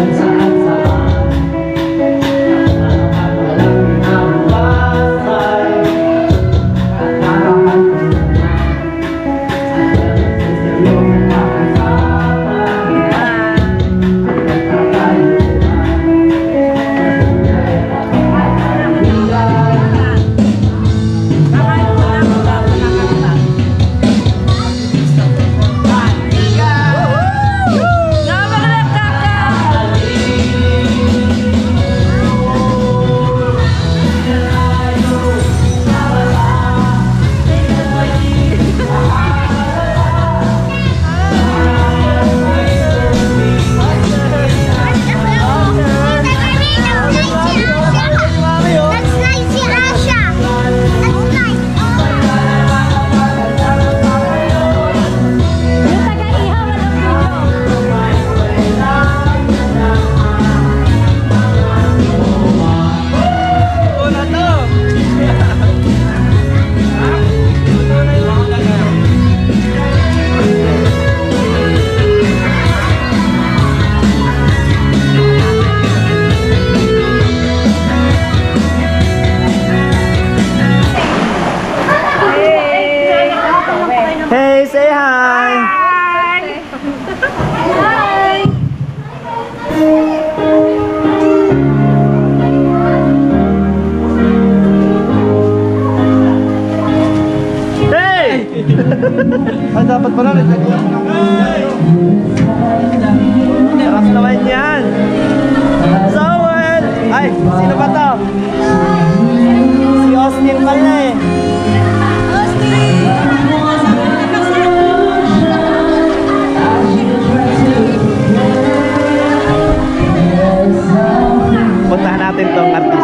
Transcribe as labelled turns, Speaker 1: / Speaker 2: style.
Speaker 1: Sometimes
Speaker 2: say hi. Hi. hi. Hey! Ay, dapat pala. Hey! Ano naman yan?
Speaker 1: Someone! Ay, sino ba to?
Speaker 2: contento,